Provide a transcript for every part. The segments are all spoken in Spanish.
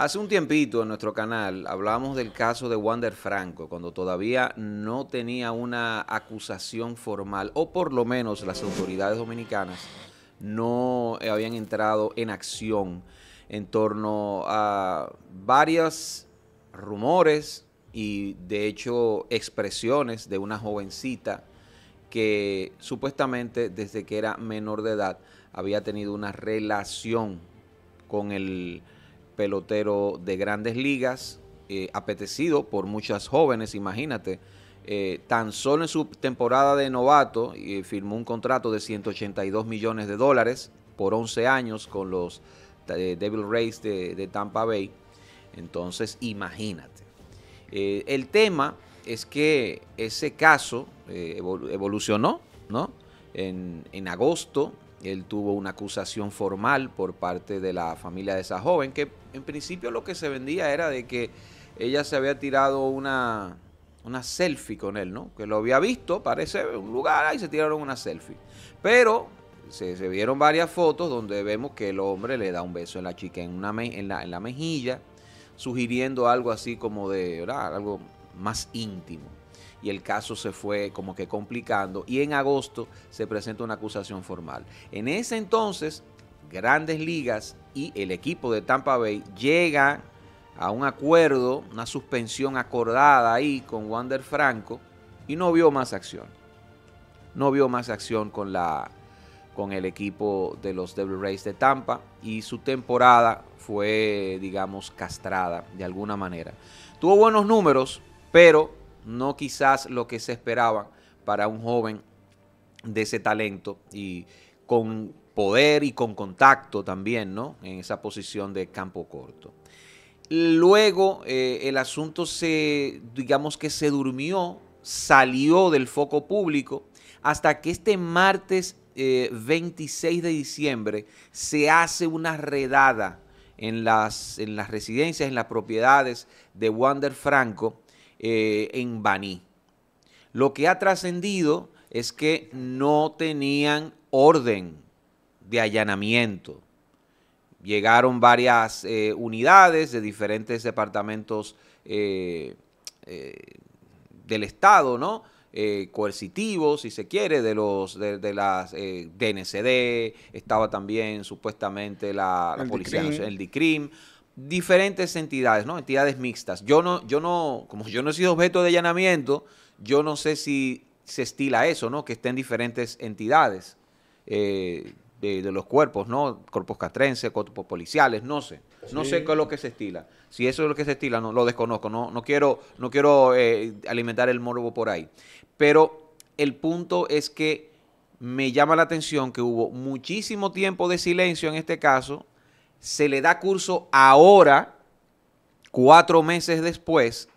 Hace un tiempito en nuestro canal hablábamos del caso de Wander Franco, cuando todavía no tenía una acusación formal, o por lo menos las autoridades dominicanas no habían entrado en acción en torno a varios rumores y de hecho expresiones de una jovencita que supuestamente desde que era menor de edad había tenido una relación con el pelotero de grandes ligas, eh, apetecido por muchas jóvenes, imagínate. Eh, tan solo en su temporada de novato eh, firmó un contrato de 182 millones de dólares por 11 años con los Devil Rays de, Tampa Bay. Entonces, imagínate. el tema es que ese caso evolucionó, ¿no? En, en agosto él tuvo una acusación formal por parte de la familia de esa joven, que en principio lo que se vendía era de que ella se había tirado una, una selfie con él, ¿no? Que lo había visto, parece un lugar, y se tiraron una selfie. Pero se, vieron varias fotos donde vemos que el hombre le da un beso a la chica en, una en, la, en la mejilla, sugiriendo algo así como de, ¿verdad? Algo más íntimo y el caso se fue como que complicando y en agosto se presenta una acusación formal. En ese entonces, grandes ligas y el equipo de Tampa Bay llegan a un acuerdo, una suspensión acordada ahí con Wander Franco y no vio más acción. No vio más acción con la con el equipo de los Devil Rays de Tampa y su temporada fue, digamos, castrada de alguna manera. Tuvo buenos números, pero no quizás lo que se esperaba para un joven de ese talento y con poder y con contacto también, ¿no? En esa posición de campo corto. Luego eh, el asunto se, digamos que se durmió, salió del foco público, hasta que este martes 26 eh, de diciembre se hace una redada en las, en las residencias, en las propiedades de Wander Franco, eh, en Baní. Lo que ha trascendido es que no tenían orden de allanamiento. Llegaron varias eh, unidades de diferentes departamentos eh, del Estado, ¿no? coercitivos, si se quiere, de los de, las DNCD, estaba también supuestamente la, policía, el DICRIM, diferentes entidades, ¿no? Entidades mixtas. Yo no, yo no, como yo no he sido objeto de allanamiento, yo no sé si se estila eso, ¿no? Que estén diferentes entidades eh, de, los cuerpos, ¿no? Cuerpos castrenses, cuerpos policiales, no sé. No sé qué es lo que se estila. Si eso es lo que se estila, no lo desconozco. No, no quiero, no quiero eh, alimentar el morbo por ahí. Pero el punto es que me llama la atención que hubo muchísimo tiempo de silencio en este caso se le da curso ahora, cuatro meses después,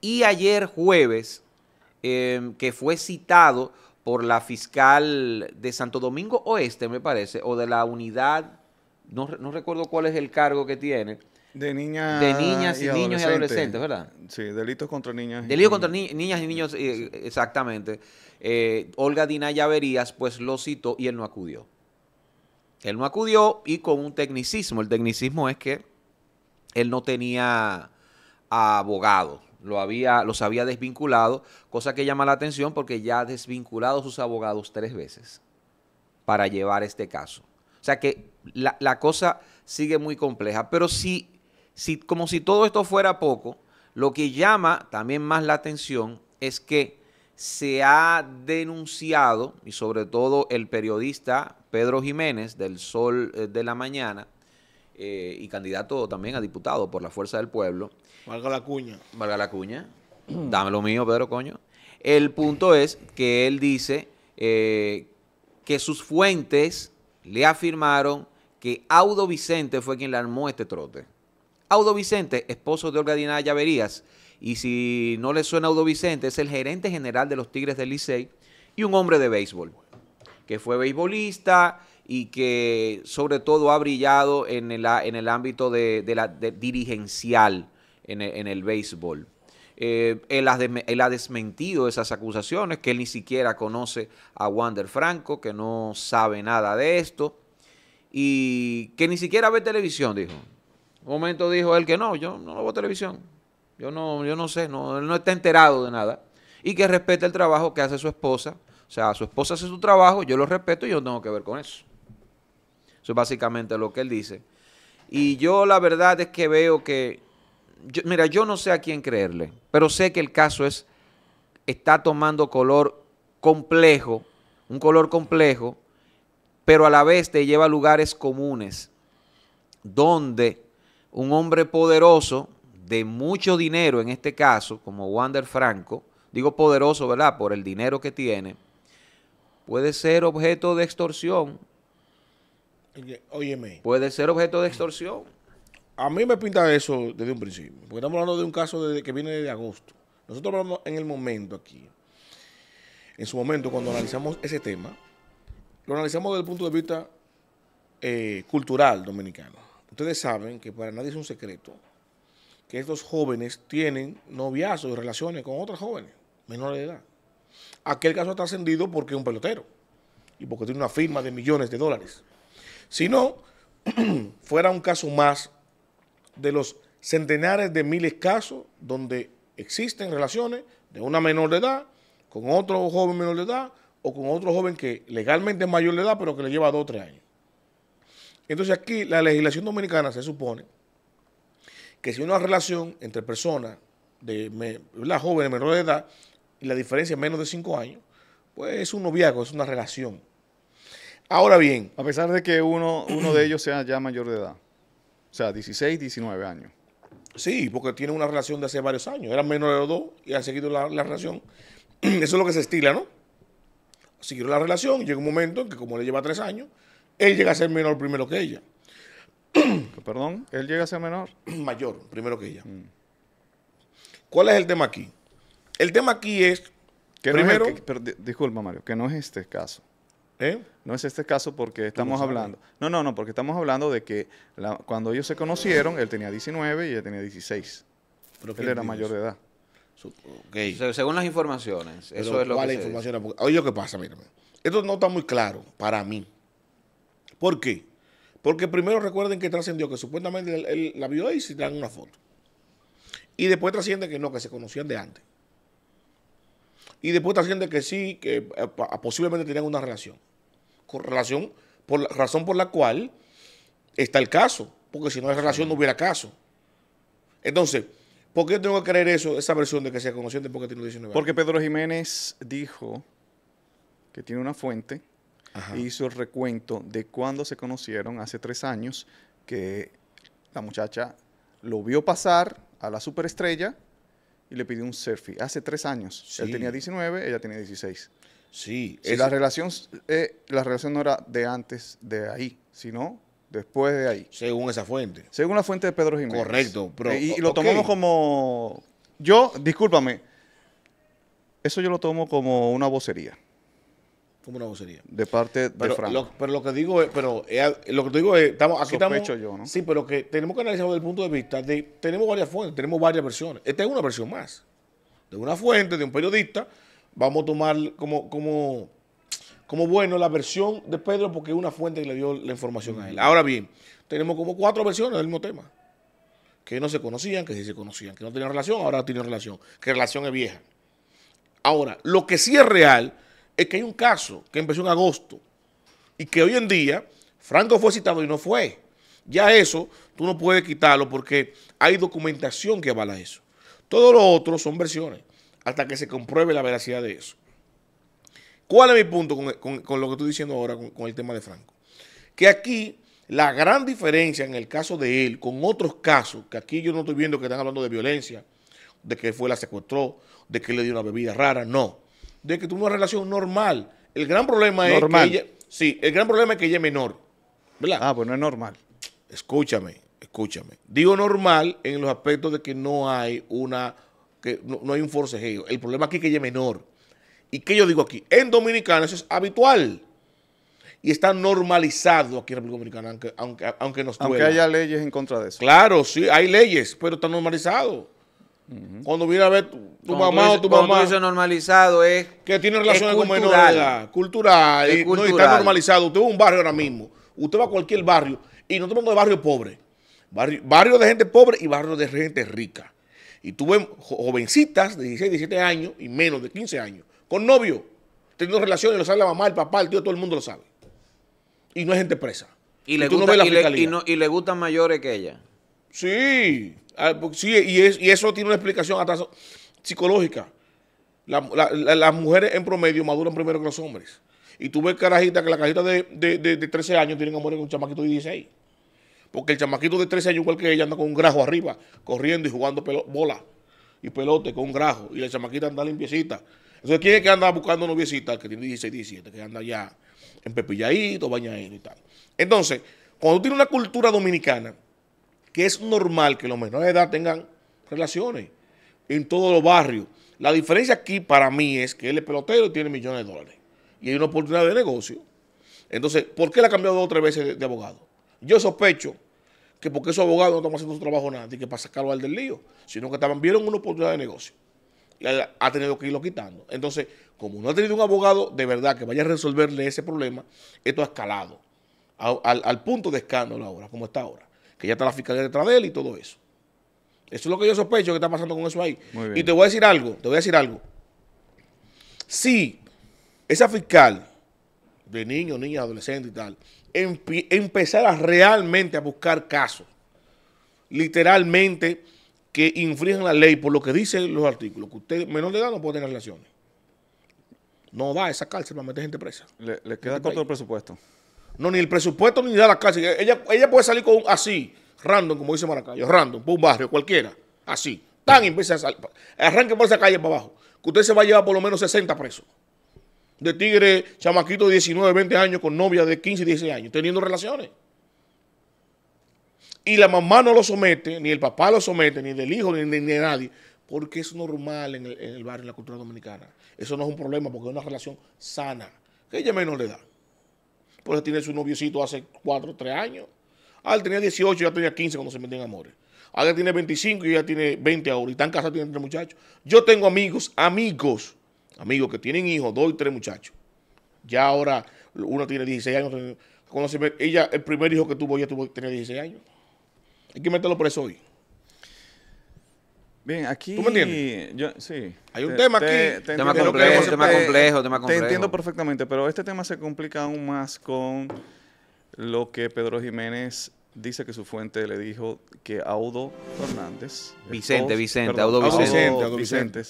y ayer jueves, em, que fue citado por la fiscal de Santo Domingo Oeste, me parece, o de la unidad, no, recuerdo cuál es el cargo que tiene. De, niñas de niñas y, niños y adolescentes, ¿verdad? Sí, delitos contra niñas. Delitos contra niñas y niños, eh, exactamente. Eh, Olga Dinaya Verías, pues lo citó y él no acudió. Él no acudió y con un tecnicismo. El tecnicismo es que él no tenía abogado, lo había, los había desvinculado, cosa que llama la atención porque ya ha desvinculado sus abogados tres veces para llevar este caso. O sea que la, cosa sigue muy compleja. Pero si, si, como si todo esto fuera poco, lo que llama también más la atención es que se ha denunciado, y sobre todo el periodista Pedro Jiménez del Sol eh, de la Mañana, eh, y candidato también a diputado por la Fuerza del Pueblo. Valga la cuña. Valga la cuña. Dame lo mío, Pedro, coño. El punto es que él dice eh, que sus fuentes le afirmaron que Audo Vicente fue quien le armó este trote. Audo Vicente, esposo de Olga Dina Llaverías, y si no le suena Audo Vicente, es el gerente general de los Tigres del Licey y un hombre de béisbol, que fue beisbolista y que sobre todo ha brillado en el, en el ámbito de, la dirigencial en el, béisbol. Eh, él, ha él, ha desmentido esas acusaciones, que él ni siquiera conoce a Wander Franco, que no sabe nada de esto y que ni siquiera ve televisión, dijo. Un momento dijo él que no, yo no hago televisión. Yo no, yo no sé, no, él no está enterado de nada. Y que respete el trabajo que hace su esposa. O sea, su esposa hace su trabajo, yo lo respeto y yo no tengo que ver con eso. Eso es básicamente lo que él dice. Y yo la verdad es que veo que, mira, yo no sé a quién creerle, pero sé que el caso es, está tomando color complejo, un color complejo, pero a la vez te lleva a lugares comunes, donde un hombre poderoso, de mucho dinero en este caso, como Wander Franco, digo poderoso, ¿verdad? Por el dinero que tiene, puede ser objeto de extorsión. Óyeme. Puede ser objeto de extorsión. A mí me pinta eso desde un principio, porque estamos hablando de un caso desde que viene de agosto. Nosotros hablamos en el momento aquí, en su momento, cuando analizamos ese tema, lo analizamos desde el punto de vista eh, cultural dominicano. Ustedes saben que para nadie es un secreto que estos jóvenes tienen noviazos y relaciones con otras jóvenes menores de edad. Aquel caso ha trascendido porque es un pelotero y porque tiene una firma de millones de dólares. Si no, fuera un caso más de los centenares de miles casos donde existen relaciones de una menor de edad con otro joven menor de edad o con otro joven que legalmente es mayor de edad pero que le lleva dos o tres años. Entonces aquí la legislación dominicana se supone que si una relación entre personas de la joven menor de edad y la diferencia es menos de 5 años, pues es un noviazgo, es una relación. Ahora bien. A pesar de que uno, uno de ellos sea ya mayor de edad. O sea, 16, 19 años. Sí, porque tiene una relación de hace varios años. Eran menores de los dos y han seguido la, relación. Eso es lo que se estila, ¿no? Siguieron la relación, llega un momento en que como le lleva tres años, él llega a ser menor primero que ella. Perdón, él llega a ser menor. Mayor, primero que ella. Mm. ¿Cuál es el tema aquí? El tema aquí es. Que primero. disculpa, Mario, que no es este caso. ¿Eh? No es este caso porque estamos hablando. No, no, no, porque estamos hablando de que cuando ellos se conocieron, él tenía 19 y ella tenía 16. Pero él era mayor de edad. según las informaciones. eso es lo que. información? Oye, lo que pasa, mírame. Esto no está muy claro para mí. ¿Por qué? Porque primero recuerden que trascendió que supuestamente él, la vio ahí y se dan una foto. Y después trasciende que no, que se conocían de antes. Y después trasciende que sí, que eh, posiblemente tenían una relación. Con relación, por la razón por la cual está el caso. Porque si no hay relación no hubiera caso. Entonces, ¿por qué tengo que creer eso, esa versión de que se conocían después que tiene 19 años? Porque Pedro Jiménez dijo que tiene una fuente hizo el recuento de cuando se conocieron hace tres años, que la muchacha lo vio pasar a la superestrella y le pidió un selfie. Hace tres años. Él tenía 19, ella tenía 16. Sí. la, relación, eh, la relación no era de antes de ahí, sino después de ahí. Según esa fuente. Según la fuente de Pedro Jiménez. Correcto. y, lo tomamos como... Yo, discúlpame, eso yo lo tomo como una vocería como una vocería. De parte de Franco. Lo, pero lo que digo es, pero lo que digo es, estamos, aquí Sospecho estamos. yo, ¿no? Sí, pero que tenemos que analizarlo desde el punto de vista de, tenemos varias fuentes, tenemos varias versiones. Esta es una versión más. De una fuente, de un periodista, vamos a tomar como, como, como bueno la versión de Pedro porque es una fuente que le dio la información a él. Ahora bien, tenemos como cuatro versiones del mismo tema. Que no se conocían, que sí se conocían, que no tenían relación, ahora tienen relación, que relación es vieja. Ahora, lo que sí es real es que hay un caso que empezó en agosto y que hoy en día Franco fue citado y no fue. Ya eso tú no puedes quitarlo porque hay documentación que avala eso. Todo lo otro son versiones hasta que se compruebe la veracidad de eso. ¿Cuál es mi punto con, lo que estoy diciendo ahora con, el tema de Franco? Que aquí la gran diferencia en el caso de él con otros casos, que aquí yo no estoy viendo que están hablando de violencia, de que fue la secuestró, de que le dio una bebida rara, no de que tuvo una relación normal. El gran problema es que ella, sí, el gran problema es que ella es menor. ¿verdad? Ah, pues no es normal. Escúchame, escúchame. Digo normal en los aspectos de que no hay una, que no, hay un forcejeo. El problema aquí es que ella es menor. ¿Y qué yo digo aquí? En Dominicana eso es habitual. Y está normalizado aquí en República Dominicana, aunque, aunque, aunque nos Aunque haya leyes en contra de eso. Claro, sí, hay leyes, pero está normalizado. Cuando viene a ver tu, mamá o tu mamá. Dice normalizado es. Que tiene relaciones con menores de edad. Cultural. Y, No, está normalizado. Usted va a un barrio ahora mismo. Usted va a cualquier barrio. Y no estamos hablando de barrio pobre. Barrio, barrio de gente pobre y barrio de gente rica. Y tuve jovencitas de 16, 17 años y menos de 15 años, con novio, teniendo relaciones, lo sabe la mamá, el papá, el tío, todo el mundo lo sabe. Y no es gente presa. Y, le, gusta, y, le, gustan mayores que ella. Sí, sí y, eso tiene una explicación hasta psicológica. las mujeres en promedio maduran primero que los hombres. Y tú ves carajitas que la cajita de, de, 13 años tienen amor con un chamaquito de 16. Porque el chamaquito de 13 años, igual que ella, anda con un grajo arriba, corriendo y jugando bola y pelote con un grajo. Y la chamaquita anda limpiecita. Entonces, ¿quién es que anda buscando noviecita? Que tiene 16, 17, que anda ya en pepilladito, bañadito y tal. Entonces, cuando tú tienes una cultura dominicana, que es normal que los menores de edad tengan relaciones en todos los barrios. La diferencia aquí para mí es que él es pelotero y tiene millones de dólares. Y hay una oportunidad de negocio. Entonces, ¿por qué le ha cambiado dos o tres veces de abogado? Yo sospecho que porque esos abogados no están haciendo su trabajo nada, y que para sacarlo al del lío, sino que estaban, vieron una oportunidad de negocio. Y ha tenido que irlo quitando. Entonces, como no ha tenido un abogado de verdad que vaya a resolverle ese problema, esto ha escalado al, punto de escándalo ahora, como está ahora. Que ya está la fiscalía detrás de él y todo eso. Eso es lo que yo sospecho que está pasando con eso ahí. Y te voy a decir algo, te voy a decir algo. Si esa fiscal de niños, niñas, adolescentes y tal, empezara realmente a buscar casos, literalmente, que infringen la ley por lo que dicen los artículos, que usted menor de edad no puede tener relaciones. No da esa cárcel para meter gente presa. Le, queda este corto el presupuesto. No, ni el presupuesto ni da la cárcel. Ella, ella puede salir con así, random, como dice Maracayo, random, por un barrio, cualquiera, así. Tan empieza. Arranque por esa calle para abajo. Que usted se va a llevar por lo menos 60 presos de tigre chamaquito de 19, 20 años con novia de 15, 16 años, teniendo relaciones. Y la mamá no lo somete, ni el papá lo somete, ni del hijo, ni, de nadie, porque es normal en el, barrio, en la cultura dominicana. Eso no es un problema, porque es una relación sana, que ella menos le da. Por eso tiene su noviecito hace 4, 3 años. Ah, él tenía 18, ya tenía 15 cuando se metió en amores. Ahora tiene 25 y ya tiene 20 ahora. Y están casados, tienen tres muchachos. Yo tengo amigos, amigos, amigos que tienen hijos, dos y tres muchachos. Ya ahora uno tiene 16 años. Ella, el primer hijo que tuvo, ya tuvo, tenía 16 años. Hay que meterlo preso hoy. Bien, aquí. ¿Tú me entiendes? Yo, sí. Hay un tema aquí. tema, complejo, tema complejo, tema complejo. Te entiendo perfectamente, pero este tema se complica aún más con lo que Pedro Jiménez dice que su fuente le dijo que Audo Fernández. Vicente, Vicente, Audo Vicente. Audo Vicente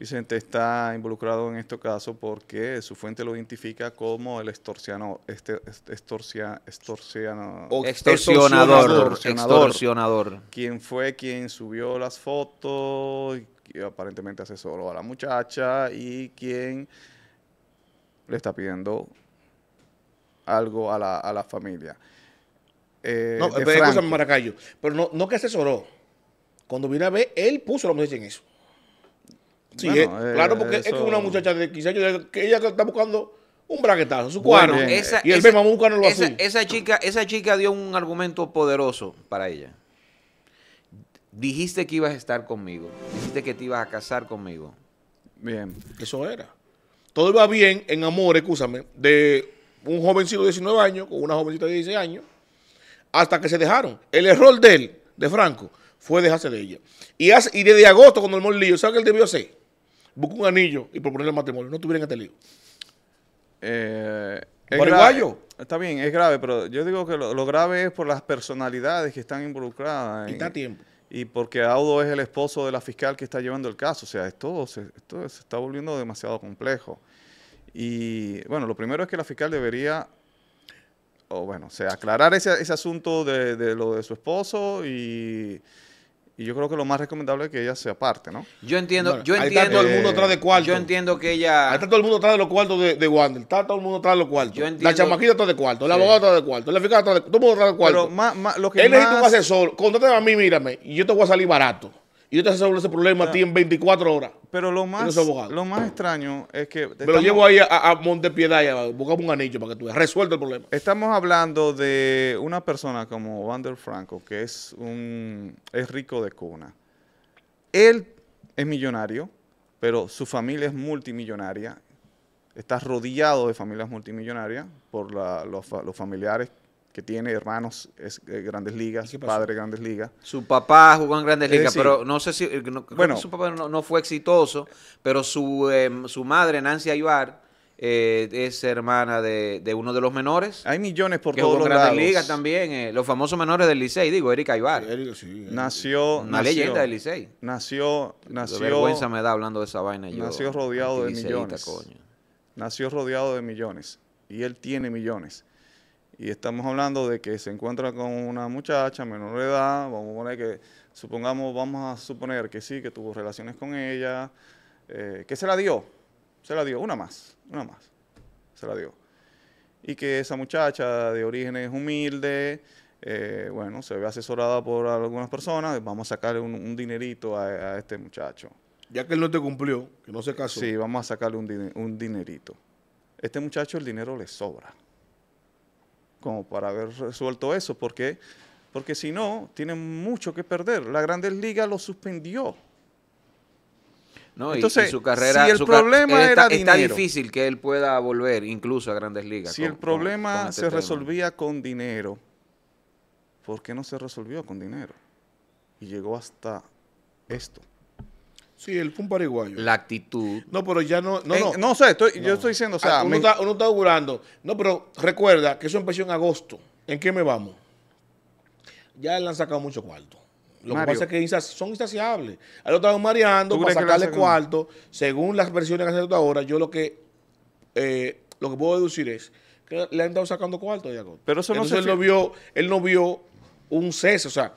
Vicente está involucrado en este caso porque su fuente lo identifica como el extorsiano, este, extorsia, extorsiano, extorsionador, extorsionador, Quien fue quien subió las fotos, y aparentemente asesoró a la muchacha y quien le está pidiendo algo a la, a la familia. Eh, no, pero Maracayo, pero no, no que asesoró. Cuando vino a ver, él puso la muchacha en eso. Sí, eh, claro, porque es que una muchacha de 15 años que ella está buscando un braguetazo, su cuadro. y él ve, vamos a buscarlo esa, esa chica, esa chica dio un argumento poderoso para ella. Dijiste que ibas a estar conmigo. Dijiste que te ibas a casar conmigo. Bien. Eso era. Todo iba bien en amor, escúchame, de un jovencito de 19 años con una jovencita de 16 años, hasta que se dejaron. El error de él, de Franco, fue dejarse de ella. Y, hace, y desde agosto, cuando el lío, ¿sabes qué él debió hacer? Busca un anillo y proponerle matrimonio. No tuvieran este lío. Eh, es Está bien, es grave, pero yo digo que lo, grave es por las personalidades que están involucradas. Y está tiempo. Y porque Audo es el esposo de la fiscal que está llevando el caso. O sea, esto se, esto se está volviendo demasiado complejo. Y bueno, lo primero es que la fiscal debería, o bueno, o sea, aclarar ese, ese asunto de, de lo de su esposo y y yo creo que lo más recomendable es que ella se aparte, ¿no? Yo entiendo, yo entiendo. Está todo el mundo atrás de cuarto. Yo entiendo que ella. Ahí está todo el mundo atrás de los cuartos de, de Wander. Está todo el mundo atrás de los cuartos. Yo entiendo... La chamaquita está de cuarto, el abogado está de cuarto, la fiscal está de Todo el mundo atrás de cuarto. Pero más, más, lo que Él necesita un asesor. Contate a mí, mírame, y yo te voy a salir barato. Y yo te aseguro ese problema a ti en 24 horas. Pero lo más, lo más extraño es que... Me lo llevo ahí a, a Montepiedad a buscar un anillo para que tú resuelva el problema. Estamos hablando de una persona como Wander Franco, que es un es rico de cuna. Él es millonario, pero su familia es multimillonaria. Está rodeado de familias multimillonarias por los, familiares que tiene hermanos es, eh, Grandes Ligas, padre Grandes Ligas. Su papá jugó en Grandes Es Ligas, decir, pero no sé si. eh, no- bueno. su papá no, no fue exitoso, pero su, eh, su madre, Nancy Aybar, eh, es hermana de, de uno de los menores. Hay millones por que todos jugó en los Grandes lados. Ligas también. eh, los famosos menores del Licey, digo, Eric Aybar. Eric, sí, Eric. Nació, Una nació- leyenda del Licey. Nació, De nació, vergüenza me da hablando de esa vaina. Yo, nació rodeado de millones. coño. nació rodeado de millones y él tiene millones. Y estamos hablando de que se encuentra con una muchacha menor de edad, vamos a poner que, supongamos, vamos a suponer que sí, que tuvo relaciones con ella, eh, que se la dio, se la dio, una más, una más, se la dio. Y que esa muchacha de orígenes humildes, eh, bueno, se ve asesorada por algunas personas, vamos a sacarle un, un dinerito a, a este muchacho. Ya que él no te cumplió, que no se casó. Sí, vamos a sacarle un, un dinerito. Este muchacho el dinero le sobra. Como para haber resuelto eso. ¿Por qué? Porque si no, tiene mucho que perder. La Grandes Ligas lo suspendió. No, Entonces, y su carrera. si el su problema está, era está dinero. difícil que él pueda volver incluso a Grandes Ligas. Si con- el con- problema con este se tema. resolvía con dinero, ¿por qué no se resolvió con dinero? Y llegó hasta esto. Sí, él fue un paraguayo. La actitud. No, pero ya no. No, no. no sé, estoy- yo estoy diciendo, o sea, Ah, uno, me- está, uno está augurando. No, pero recuerda que eso empezó en agosto. ¿En qué me vamos? Ya le han sacado mucho cuarto. Lo Mario. que pasa es que son insaciables. Ahí lo estaban mareando ¿Tú para sacarle cuarto. Según las versiones que han salido ahora, yo lo que eh, lo que puedo deducir es que le han estado sacando cuarto de agosto. Pero eso no Entonces se él no vio, él no vio un cese. O sea,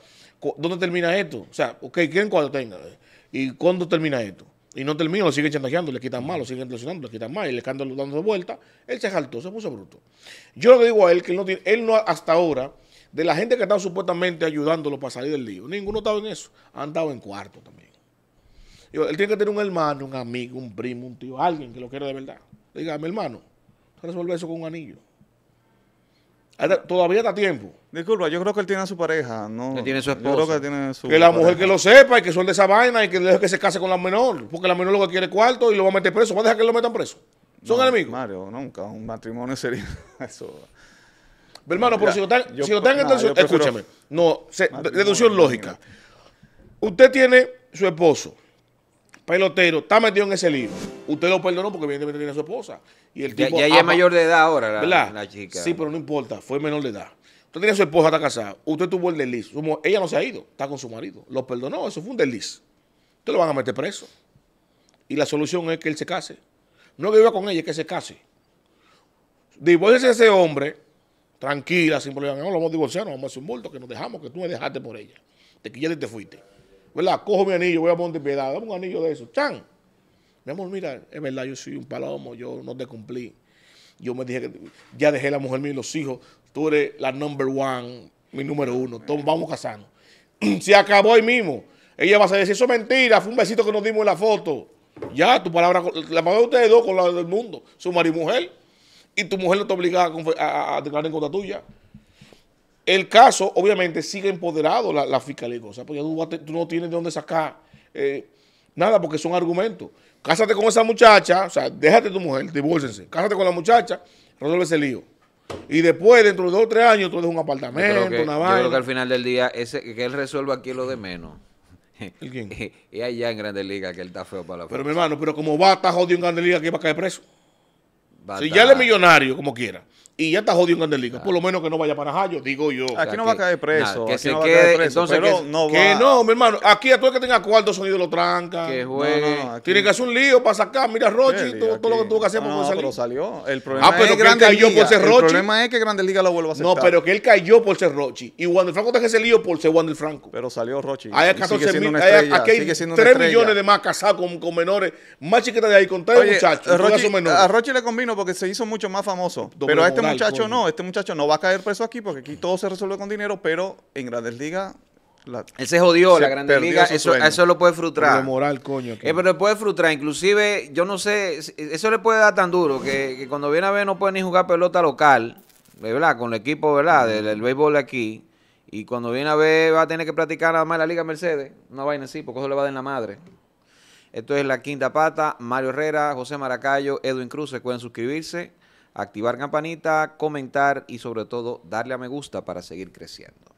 ¿dónde termina esto? O sea, ok, ¿quién cuarto tenga? ¿Y cuándo termina esto? Y no termina, lo siguen chantajeando, le quitan más, lo siguen lesionando, le quitan más, y le están dando de vuelta. Él se jaltó, se puso bruto. Yo que digo a él, que él no, tiene, él no hasta ahora, de la gente que estaba supuestamente ayudándolo para salir del lío, ninguno estaba en eso. Han estado en cuarto también. Él tiene que tener un hermano, un amigo, un primo, un tío, alguien que lo quiera de verdad. Diga, mi hermano, resuelve eso con un anillo. Todavía está a tiempo. Disculpa, yo creo que él tiene a su pareja. No, Él tiene su Yo creo esposa. que él tiene su Que la mujer pareja. que lo sepa y que suelte esa vaina y que deje que se case con la menor. Porque la menor lo que quiere es cuarto y lo va a meter preso. ¿Va a dejar que lo metan preso? ¿Son No, enemigos? Mario, nunca. Un matrimonio sería eso. Hermano, pero Ya, si lo están, yo si lo están escúchame. No, se- deducción lógica. Usted tiene su esposo, pelotero, está metido en ese lío. Usted lo perdonó porque evidentemente tiene a su esposa. Y el Ya, tipo ya ella es mayor de edad ahora, la, ¿verdad? la chica. Sí, pero no importa, fue menor de edad. Usted tiene a su esposa, está casada. Usted tuvo el desliz. Ella no se ha ido, está con su marido. Lo perdonó, eso fue un desliz. Usted lo van a meter preso. Y la solución es que él se case. No que viva con ella, es que se case. Divórciese de ese hombre, tranquila, sin problema. No, lo vamos a divorciar, no vamos a hacer un bulto, que nos dejamos, que tú me dejaste por ella. Te quillaste y te fuiste. ¿Verdad? Cojo mi anillo, voy a poner piedad, dame un anillo de eso. ¡Chan! Mi amor, mira, es verdad, yo soy un palomo, yo no te cumplí. Yo me dije que ya dejé la mujer mía y los hijos. Tú eres la number one, mi número uno. Entonces vamos casando. Se acabó ahí mismo. Ella va a decir, eso es mentira, fue un besito que nos dimos en la foto. Ya, tu palabra, la palabra de ustedes dos con la del mundo, su marido y mujer. Y tu mujer no está obligada a, a- a declarar en contra tuya. El caso, obviamente, sigue empoderado la, la fiscalía y cosas, porque tú, tú no tienes de dónde sacar eh, nada, porque son argumentos. Cásate con esa muchacha, o sea, déjate tu mujer, divórcense. Cásate con la muchacha, resuelve ese lío. Y después, dentro de dos o tres años, tú dejas un Yo apartamento, que, una yo vaina. creo que al final del día, ese, que él resuelva aquí lo de menos. ¿El quién? y allá en Grandes Ligas que él está feo para la Pero mi hermano, pero como va a estar jodido en Grande Liga, que va a caer preso. Va Si estar- ya él es millonario, como quiera, y ya está jodido en Grande Liga, por lo menos que no vaya para Najayo, digo yo. Aquí sea, no va a que- caer preso. nada, que aquí se no va a caer preso. entonces pero que- no Que va. no, mi hermano, aquí a todo el que tenga cuarto sonido lo tranca. Que juegue. no, no, aquí- Tiene que hacer un lío para sacar. Mira, Rochi, todo, todo lo que tuvo que hacer no, para poder pero salir. salió. El problema pero es que él cayó por Ligas. ser El Rochi. problema es que Grandes Ligas lo vuelva a aceptar. No, pero que él cayó por ser Rochi. Y Wander Franco deja ese lío por ser Wander Franco. Pero salió Rochi. Hay y sigue 14 siendo mil, aquí hay sigue siendo una 3 estrella. millones de más casados con, con menores, más chiquitas de ahí, con tres muchachos. a Rochi, le convino porque se hizo mucho más famoso. Pero a este muchacho coño. no, este muchacho no va a caer preso aquí porque aquí todo se resuelve con dinero, pero en Grandes Ligas la- Él se jodió, Se la Grandes Ligas, eso, eso lo puede frustrar. moral, coño. que- Eh, pero le puede frustrar, inclusive, yo no sé, eso le puede dar tan duro que, que cuando viene a ver no puede ni jugar pelota local, ¿verdad? Con el equipo, ¿verdad? Del, del béisbol de aquí. Y cuando viene a ver va a tener que practicar nada más la Liga Mercedes, una vaina así, porque eso le va a dar en la madre. Esto es La Quinta Pata, Mario Herrera, José Maracayo, Edwin Cruz, recuerden suscribirse activar campanita, comentar y sobre todo darle a me gusta para seguir creciendo.